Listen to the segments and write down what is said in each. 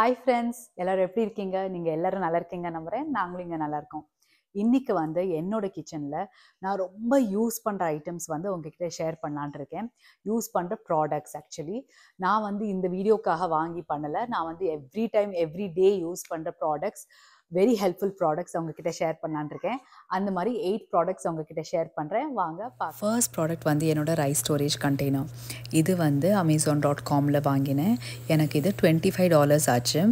Hi friends எல்லோரும் எப்படி இருக்கீங்க? நீங்கள் எல்லாரும் நல்லா இருக்கீங்க நம்புறேன். நாங்களும் இங்கே நல்லா இருக்கோம். வந்து என்னோட கிச்சனில் நான் ரொம்ப யூஸ் பண்ணுற ஐட்டம்ஸ் வந்து உங்ககிட்ட ஷேர் பண்ணலான் இருக்கேன். யூஸ் பண்ணுற ப்ராடக்ட்ஸ் ஆக்சுவலி நான் வந்து இந்த வீடியோக்காக வாங்கி பண்ணலை. நான் வந்து every time every day use பண்ணுற ப்ராடக்ட்ஸ் வெரி ஹெல்ப்ஃபுல் ப்ராடக்ட்ஸ் உங்ககிட்ட ஷேர் பண்ணலான் இருக்கேன். அந்த மாதிரி எயிட் ப்ராடக்ட்ஸ் உங்ககிட்ட ஷேர் பண்ணுறேன் வாங்க பார்க்க ஃபர்ஸ்ட் ப்ராடக்ட் வந்து என்னோட ரைஸ் ஸ்டோரேஜ் கண்டெய்னர் இது வந்து அமேசான் டாட் காமில் வாங்கினேன். எனக்கு இது டுவெண்ட்டி ஃபைவ் டாலர்ஸ் ஆச்சு.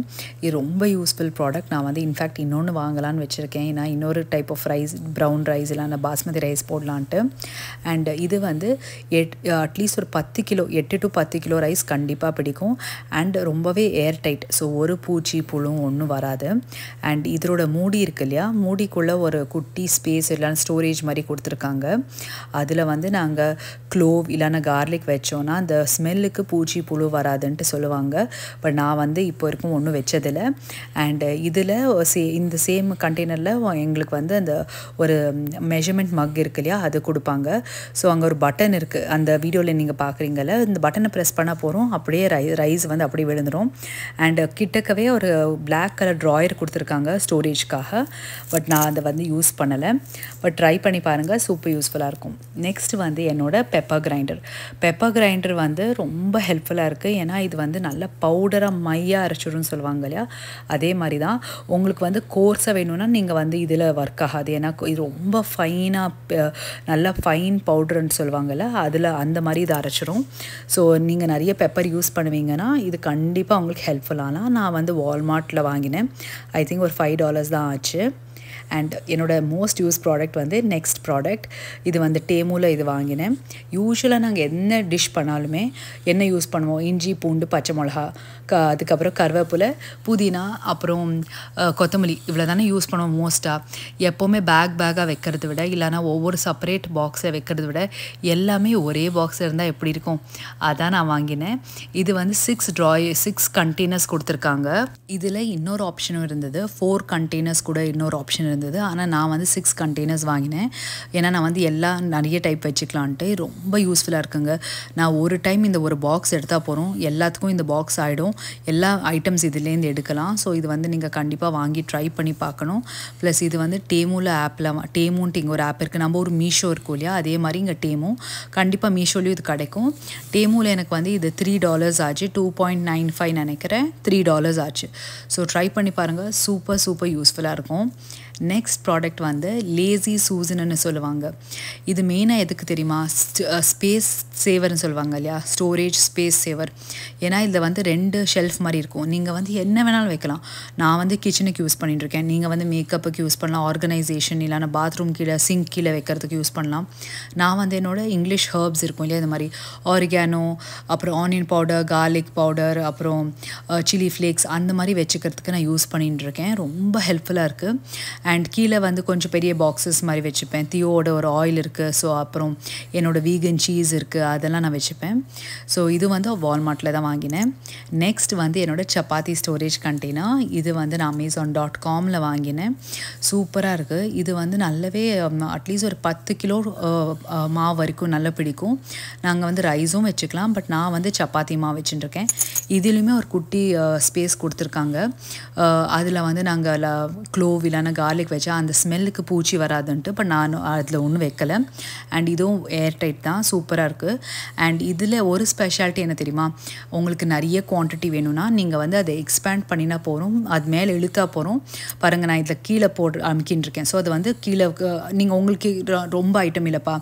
இது ரொம்ப யூஸ்ஃபுல் ப்ராடக்ட் நான் வந்து இன்ஃபேக்ட் இன்னொன்று வாங்கலான்னு வச்சுருக்கேன். ஏன்னா இன்னொரு type of rice brown rice இல்லைன்னா பாஸ்மதி ரைஸ் போடலான்ட்டு. அண்ட் இது வந்து எட் அட்லீஸ்ட் ஒரு பத்து கிலோ எட்டு டு பத்து கிலோ ரைஸ் கண்டிப்பாக பிடிக்கும். அண்ட் ரொம்பவே ஏர் டைட் ஸோ ஒரு பூச்சி புழும் ஒன்றும் வராது. அண்ட் இதோட மூடி இருக்கு இல்லையா? மூடிக்குள்ளே ஒரு குட்டி ஸ்பேஸ் இல்லைனா ஸ்டோரேஜ் மாதிரி கொடுத்துருக்காங்க. அதில் வந்து நாங்கள் க்ளோவ் இல்லைன்னா கார்லிக் வச்சோன்னா அந்த ஸ்மெல்லுக்கு பூச்சி புழு வராதுன்ட்டு சொல்லுவாங்க. பட் நான் வந்து இப்போ வரைக்கும் ஒன்றும் வச்சதில்லை. அண்டு இதில் சே இந்த சேம் கண்டெய்னரில் எங்களுக்கு வந்து அந்த ஒரு மெஷர்மெண்ட் மக் இருக்கு இல்லையா? அது கொடுப்பாங்க. ஸோ அங்கே ஒரு பட்டன் இருக்குது அந்த வீடியோவில் நீங்கள் பார்க்குறீங்கள இந்த பட்டனை ப்ரெஸ் பண்ண போகிறோம் அப்படியே ரை ரைஸ் வந்து அப்படியே விழுந்துடும் அண்டு கிட்டக்கவே ஒரு பிளாக் கலர் ட்ராயர் கொடுத்துருக்காங்க. ஸ்டோரேஜ்க்காக பட் நான் அதை வந்து யூஸ் பண்ணலை. பட் ட்ரை பண்ணி பாருங்கள் சூப்பர் யூஸ்ஃபுல்லாக இருக்கும். நெக்ஸ்ட் வந்து என்னோட பெப்பர் கிரைண்டர் பெப்பர் கிரைண்டர் வந்து ரொம்ப ஹெல்ப்ஃபுல்லாக இருக்குது ஏன்னா இது வந்து நல்ல பவுடராக மையாக அரைச்சிடும்னு சொல்லுவாங்க இல்லையா? அதே மாதிரி தான் உங்களுக்கு வந்து கோர்ஸாக வேணும்னா நீங்கள் வந்து இதில் ஒர்க் ஆகாது. ஏன்னா இது ரொம்ப ஃபைனாக நல்ல ஃபைன் பவுடர்னு சொல்லுவாங்கள்ல அதில் அந்த மாதிரி இதை அரைச்சிரும். ஸோ நீங்கள் நிறைய பெப்பர் யூஸ் பண்ணுவீங்கன்னா இது கண்டிப்பாக உங்களுக்கு ஹெல்ப்ஃபுல்லானால் நான் வந்து வால்மார்ட்டில் வாங்கினேன். ஐ திங்க் ஒரு ஃபைவ் ஃபைவ் டாலர்ஸ் தான் ஆச்சு. அண்ட் என்னோடய மோஸ்ட் யூஸ் ப்ராடக்ட் வந்து நெக்ஸ்ட் ப்ராடக்ட் இது வந்து டேமூவில் இது வாங்கினேன். யூஸ்வலாக நாங்கள் என்ன டிஷ் பண்ணாலுமே என்ன யூஸ் பண்ணுவோம்? இஞ்சி பூண்டு பச்சை மிளகா க அதுக்கப்புறம் கருவேப்பிலை புதினா அப்புறம் கொத்தமல்லி. இவ்வளோ தானே யூஸ் பண்ணுவோம் மோஸ்ட்டாக எப்போவுமே பேக் பேக்காக வைக்கிறத விட இல்லைனா ஒவ்வொரு செப்பரேட் பாக்ஸை வைக்கிறத விட எல்லாமே ஒரே பாக்ஸ் இருந்தால் எப்படி இருக்கும்? அதான் நான் வாங்கினேன். இது வந்து சிக்ஸ் ட்ராய் சிக்ஸ் கண்டெய்னர்ஸ் கொடுத்துருக்காங்க. இதில் இன்னொரு ஆப்ஷனும் இருந்தது. ஃபோர் கண்டெய்னர்ஸ் கூட இன்னொரு ஆப்ஷன் இருந்தது. ஆனால் நான் வந்து சிக்ஸ் கண்டெய்னர்ஸ் வாங்கினேன். ஏன்னா நான் வந்து எல்லாம் நிறைய டைப் வச்சுக்கலான்ட்டு ரொம்ப யூஸ்ஃபுல்லாக இருக்குங்க. நான் ஒரு டைம் இந்த ஒரு பாக்ஸ் எடுத்தால் போகிறோம் எல்லாத்துக்கும் இந்த பாக்ஸ் ஆகிடும் எல்லா ஐட்டம்ஸ் இதுலேருந்து எடுக்கலாம். ஸோ இது வந்து நீங்கள் கண்டிப்பாக வாங்கி ட்ரை பண்ணி பார்க்கணும். ப்ளஸ் இது வந்து டேமூவில் ஆப்பில் டேமூன்ட்டு இங்கே ஒரு ஆப் இருக்குது நம்ம ஒரு மீஷோ இருக்கும் இல்லையா? அதே மாதிரி இங்கே டேமோ கண்டிப்பாக மீஷோலையும் இது கிடைக்கும். டேமூவில் எனக்கு வந்து இது த்ரீ டாலர்ஸ் ஆச்சு. டூ பாயிண்ட் நைன் ஃபைவ் நினைக்கிறேன். த்ரீ டாலர்ஸ் ஆச்சு. ஸோ ட்ரை பண்ணி பாருங்கள் சூப்பர் சூப்பர் யூஸ்ஃபுல்லாக இருக்கும். நெக்ஸ்ட் ப்ராடக்ட் வந்து லேசி சூசன்னு சொல்லுவாங்க. இது மெயினாக எதுக்கு தெரியுமா? ஸ்பேஸ் சேவர்னு சொல்லுவாங்க இல்லையா? ஸ்டோரேஜ் ஸ்பேஸ் சேவர் ஏன்னா இதில் வந்து ரெண்டு ஷெல்ஃப் மாதிரி இருக்கும். நீங்கள் வந்து என்ன வேணாலும் வைக்கலாம். நான் வந்து கிச்சனுக்கு யூஸ் பண்ணிட்டுருக்கேன் நீங்கள் வந்து மேக்கப்புக்கு யூஸ் பண்ணலாம். ஆர்கனைசேஷன் இல்லைனா பாத்ரூம் கீழே சிங்க் கீழே வைக்கிறதுக்கு யூஸ் பண்ணலாம். நான் வந்து என்னோட இங்கிலீஷ் ஹர்ப்ஸ் இருக்கும் இல்லையா? இந்த மாதிரி ஆரிகானோ அப்புறம் ஆனியன் பவுடர் கார்லிக் பவுடர் அப்புறம் சில்லி ஃப்ளேக்ஸ் அந்த மாதிரி வச்சுக்கிறதுக்கு நான் யூஸ் பண்ணிகிட்டு இருக்கேன். ரொம்ப ஹெல்ப்ஃபுல்லாக இருக்குது அண்ட் கீழே வந்து கொஞ்சம் பெரிய பாக்ஸஸ் மாதிரி வச்சுப்பேன். தியோட ஒரு ஆயில் இருக்குது ஸோ அப்புறம் என்னோடய வீகன் சீஸ் இருக்குது அதெல்லாம் நான் வச்சுப்பேன். ஸோ இது வந்து வால்மார்ட்டில் தான் வாங்கினேன். நெக்ஸ்ட் வந்து என்னோடய சப்பாத்தி ஸ்டோரேஜ் கண்டெய்னர் இது வந்து நான் அமேசான் டாட் காமில் வாங்கினேன். சூப்பராக இருக்குது இது வந்து நல்லாவே அட்லீஸ்ட் ஒரு பத்து கிலோ மாவு வரைக்கும் நல்லா பிடிக்கும். நாங்கள் வந்து ரைஸும் வச்சுக்கலாம். பட் நான் வந்து சப்பாத்தி மாவு வச்சுட்டுருக்கேன். இதுலேயுமே ஒரு குட்டி ஸ்பேஸ் கொடுத்துருக்காங்க. அதில் வந்து நாங்கள் க்ளோவ் இல்லைன்னா கார்லிக் வச்சா அந்த ஸ்மெல்லுக்கு பூச்சி வராதுன்ட்டு இப்போ நான் அதில் ஒன்றும் வைக்கலை. அண்ட் இதுவும் ஏர் டைட் தான் சூப்பராக இருக்குது அண்ட் இதில் ஒரு ஸ்பெஷாலிட்டி என்ன தெரியுமா? உங்களுக்கு நிறைய குவான்டிட்டி வேணும்னா நீங்கள் வந்து அதை எக்ஸ்பேண்ட் பண்ணினா போகிறோம் அது மேலே இழுத்தா போகிறோம் பாருங்கள் நான் இதில் கீழே போட்டு அமுக்கின்னு இருக்கேன். ஸோ அது வந்து கீழே நீங்கள் உங்களுக்கு ரொம்ப ஐட்டம் இல்லைப்பா.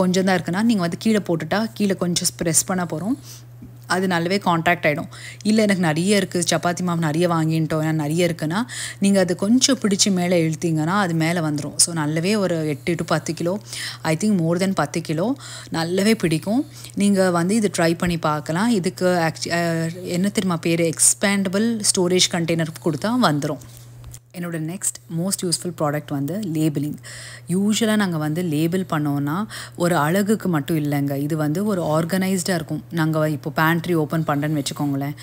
கொஞ்சம் தான் இருக்குன்னா நீங்கள் வந்து கீழே போட்டுட்டா கீழே கொஞ்சம் ப்ரெஸ் பண்ண போகிறோம் அது நல்லாவே காண்டாக்ட் ஆகிடும் இல்லை எனக்கு நிறைய இருக்குது சப்பாத்தி மாவு நிறைய வாங்கிட்டோம். ஏன்னா நிறைய இருக்குன்னா நீங்கள் அது கொஞ்சம் பிடிச்சி மேலே இழுத்தீங்கன்னா அது மேலே வந்துடும் ஸோ நல்லாவே ஒரு எட்டு டு பத்து கிலோ ஐ திங்க் மோர் தென் பத்து கிலோ நல்லாவே பிடிக்கும். நீங்கள் வந்து இது ட்ரை பண்ணி பார்க்கலாம். இதுக்கு ஆக்சு என்ன தெரியுமா பேர்? எக்ஸ்பேண்டபிள் ஸ்டோரேஜ் கண்டெய்னர் கொடுத்தா வந்துடும் என்னோட நெக்ஸ்ட் மோஸ்ட் யூஸ்ஃபுல் ப்ராடக்ட் வந்து லேபிளிங் யூஸ்வலாக நாங்கள் வந்து லேபிள் பண்ணோன்னா ஒரு அழகுக்கு மட்டும் இல்லைங்க. இது வந்து ஒரு ஆர்கனைஸ்டாக இருக்கும். நாங்கள் இப்போ பேண்ட்ரி ஓப்பன் பண்ணுறேன்னு வச்சுக்கோங்களேன்.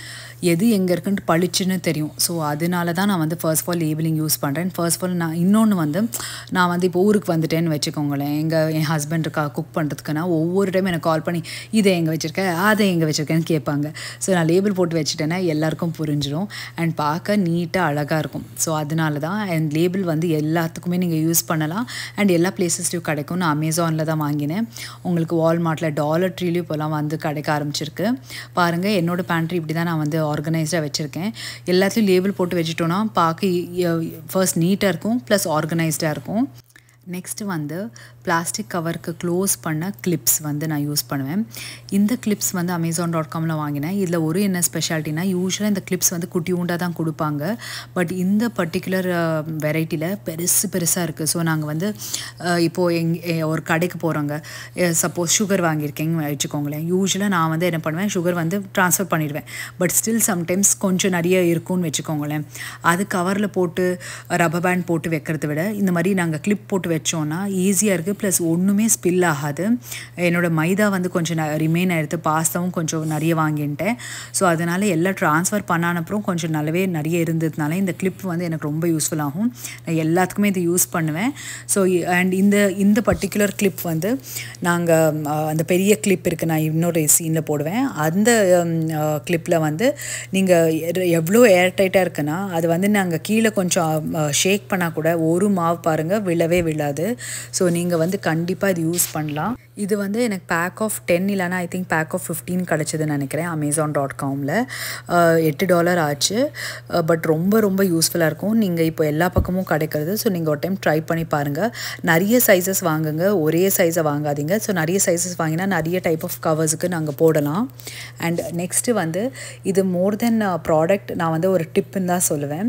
எது எங்கே இருக்குன்ட்டு பளிச்சுன்னு தெரியும். ஸோ அதனால தான் நான் வந்து first of all labelling use பண்ணுறேன் ஃபர்ஸ்ட் ஆஃப் ஆல் நான் இன்னொன்று வந்து நான் வந்து இப்போ ஊருக்கு வந்துட்டேன்னு வச்சுக்கோங்களேன். எங்கள் என் ஹஸ்பண்ட் இருக்கா குக் பண்ணுறதுக்கு நான் ஒவ்வொரு டைம் எனக்கு கால் பண்ணி இதை எங்கே வச்சுருக்க? அதை எங்கே வச்சுருக்கேன்னு கேட்பாங்க. ஸோ நான் லேபிள் போட்டு வச்சுட்டேன்னா எல்லாருக்கும் புரிஞ்சிடும் அண்ட் பார்க்க நீட்டாக அழகாக இருக்கும். ஸோ அதனால அதனால தான் அண்ட் லேபிள் வந்து எல்லாத்துக்குமே நீங்கள் யூஸ் பண்ணலாம். அண்ட் எல்லா பிளேசஸ்லையும் கிடைக்கும். நான் அமேசானில் தான் வாங்கினேன். உங்களுக்கு வால்மார்ட்டில் டாலர் ட்ரீலையும் இப்போலாம் வந்து கிடைக்க ஆரம்பிச்சிருக்கு. பாருங்கள் என்னோடய பேண்ட்ரி இப்படி தான் நான் வந்து ஆர்கனைஸ்டாக வச்சுருக்கேன். எல்லாத்துலேயும் லேபிள் போட்டு வச்சுட்டோன்னா பார்க்க ஃபர்ஸ்ட் நீட்டாக இருக்கும் ப்ளஸ் ஆர்கனைஸ்டாக இருக்கும். நெக்ஸ்ட்டு வந்து பிளாஸ்டிக் கவருக்கு க்ளோஸ் பண்ண கிளிப்ஸ் வந்து நான் யூஸ் பண்ணுவேன். இந்த கிளிப்ஸ் வந்து அமேசான் டாட் காமில் வாங்கினேன். இதில் ஒரு என்ன ஸ்பெஷாலிட்டினா யூஸ்வலாக இந்த கிளிப்ஸ் வந்து குட்டி உண்டாக தான் கொடுப்பாங்க. பட் இந்த பர்டிகுலர் வெரைட்டியில் பெருசு பெருசாக இருக்குது ஸோ நாங்கள் வந்து இப்போது எங் ஒரு கடைக்கு போகிறோங்க சப்போஸ் சுகர் வாங்கியிருக்கேங்க வச்சுக்கோங்களேன். யூஸ்வலாக நான் வந்து என்ன பண்ணுவேன் சுகர் வந்து ட்ரான்ஸ்ஃபர் பண்ணிடுவேன். பட் ஸ்டில் சம்டைம்ஸ் கொஞ்சம் நிறைய இருக்கும்னு வச்சுக்கோங்களேன். அது கவரில் போட்டு ரப்பர் பேண்ட் போட்டு வைக்கிறத விட இந்த மாதிரி நாங்கள் கிளிப் போட்டு வச்சோன்னா ஈஸியாக இருக்குது ப்ளஸ் ஒன்றுமே ஸ்பில் ஆகாது. என்னோடய மைதா வந்து கொஞ்சம் ரிமைன் ஆகிடுது பாஸ்தாவும் கொஞ்சம் நிறைய வாங்கிட்டேன் ஸோ அதனால் எல்லாம் ட்ரான்ஸ்ஃபர் பண்ணானப்புறம் கொஞ்சம் நல்லாவே நிறைய இருந்ததுனால இந்த கிளிப் வந்து எனக்கு ரொம்ப யூஸ்ஃபுல் ஆகும். நான் எல்லாத்துக்குமே இது யூஸ் பண்ணுவேன். ஸோ அண்ட் இந்த இந்த பர்டிகுலர் கிளிப் வந்து நாங்கள் அந்த பெரிய கிளிப் இருக்குது நான் இன்னொரு சீனில் போடுவேன். அந்த கிளிப்பில் வந்து நீங்கள் எவ்வளோ ஏர் டைட்டாக இருக்குன்னா அது வந்து நாங்கள் கீழே கொஞ்சம் ஷேக் பண்ணால் கூட ஒரு மாவு பாருங்கள் விழவே விழாது. ஸோ நீங்கள் வந்து கண்டிப்பாக இது யூஸ் பண்ணலாம். இது வந்து எனக்கு பேக் ஆஃப் டென் இல்லைனா I think pack of fifteen கிடச்சிதுன்னு நினைக்கிறேன் அமேசான் டாட் காமில் எட்டு டாலர் ஆச்சு. பட் ரொம்ப ரொம்ப யூஸ்ஃபுல்லாக இருக்கும். நீங்கள் இப்போ எல்லா பக்கமும் கிடைக்கிறது ஸோ நீங்கள் ஒரு டைம் ட்ரை பண்ணி பாருங்கள் நிறைய சைஸஸ் வாங்குங்க. ஒரே சைஸை வாங்காதீங்க. ஸோ நிறைய சைஸஸ் வாங்கினா நிறைய டைப் ஆஃப் கவர்ஸுக்கு நாங்கள் போடலாம். அண்ட் நெக்ஸ்ட்டு வந்து இது மோர் தென் ப்ராடக்ட் நான் வந்து ஒரு டிப்புன்னு தான் சொல்லுவேன்.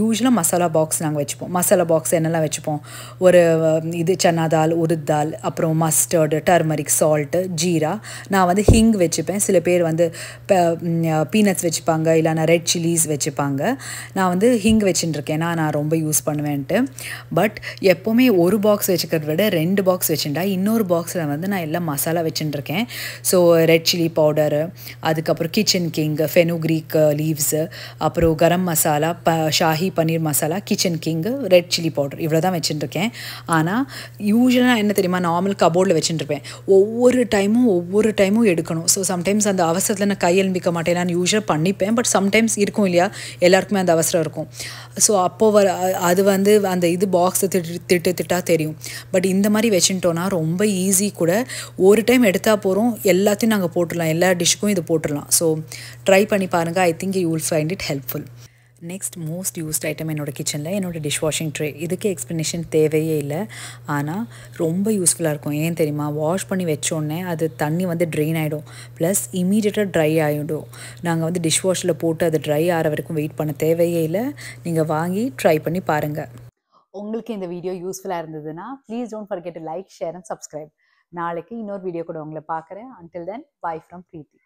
யூஸ்வலாக மசாலா பாக்ஸ் நாங்கள் வச்சுப்போம். மசாலா பாக்ஸ் என்னெல்லாம் வச்சுப்போம்? ஒரு இது சன்னா தால் உருத் தால் அப்புறம் மஸ்டர்டு டர்மரிக் சால்ட்டு ஜீரா. நான் வந்து ஹிங் வச்சுப்பேன். சில பேர் வந்து பீனட்ஸ் வச்சுப்பாங்க இல்லைனா ரெட் சில்லிஸ் வச்சுப்பாங்க. நான் வந்து ஹிங் வச்சுட்டுருக்கேன். நான் ரொம்ப யூஸ் பண்ணுவேன்ட்டு. பட் எப்போவுமே ஒரு பாக்ஸ் வச்சுக்கிறத விட ரெண்டு பாக்ஸ் வச்சுட்டா இன்னொரு பாக்ஸில் வந்து நான் எல்லாம் மசாலா வச்சுட்டுருக்கேன். ஸோ ரெட் சில்லி பவுடரு அதுக்கப்புறம் கிச்சன் கிங் ஃபெனுக்ரீக் லீவ்ஸு அப்புறம் கரம் மசாலா ப shahi paneer masala Kitchen King red chilli powder இவ்வளோ தான் வச்சுட்டுருக்கேன். ஆனால் யூஸ்வலாக என்ன தெரியுமா? நார்மல் கபோர்டில் வச்சுட்டுருப்பேன் ஒவ்வொரு டைமும் ஒவ்வொரு டைமும் எடுக்கணும். ஸோ சம்டைம்ஸ் அந்த அவசரத்தில் நான் கையெழும்பிக்க மாட்டேன். நான் யூஸ்வலாக பண்ணிப்பேன். பட் சம்டைம்ஸ் இருக்கும் இல்லையா? எல்லாருக்குமே அந்த அவசரம் இருக்கும். ஸோ அப்போது வர அது வந்து அந்த இது பாக்ஸை திட்டு திட்டு திட்டாக தெரியும். பட் இந்த மாதிரி வச்சுட்டோன்னா ரொம்ப ஈஸி கூட. ஒரு டைம் எடுத்தால் போகிறோம் எல்லாத்தையும் நாங்கள் போட்டுடலாம். எல்லா டிஷ்ஷுக்கும் இது போட்டுடலாம். ஸோ ட்ரை பண்ணி பாருங்கள் I think you will find it helpful next most used item என்னோடய கிச்சனில் என்னோடய டிஷ் வாஷிங் ட்ரே இதுக்கு எக்ஸ்ப்ளனேஷன் தேவையே இல்லை. ஆனால் ரொம்ப யூஸ்ஃபுல்லாக இருக்கும். ஏன் தெரியுமா? வாஷ் பண்ணி வச்சோடனே அது தண்ணி வந்து ட்ரெயின் ஆகிடும் ப்ளஸ் இமீடியட்டாக ட்ரை ஆகிடும் நாங்கள் வந்து டிஷ் வாஷில் போட்டு அது ட்ரை ஆகிற வரைக்கும் வெயிட் பண்ண தேவையே இல்லை. நீங்கள் வாங்கி ட்ரை பண்ணி பாருங்கள் உங்களுக்கு இந்த வீடியோ யூஸ்ஃபுல்லாக இருந்ததுன்னா please don't forget like share and subscribe நாளைக்கு இன்னொரு வீடியோ கூட உங்களை பார்க்குறேன். Until then bye from Preethi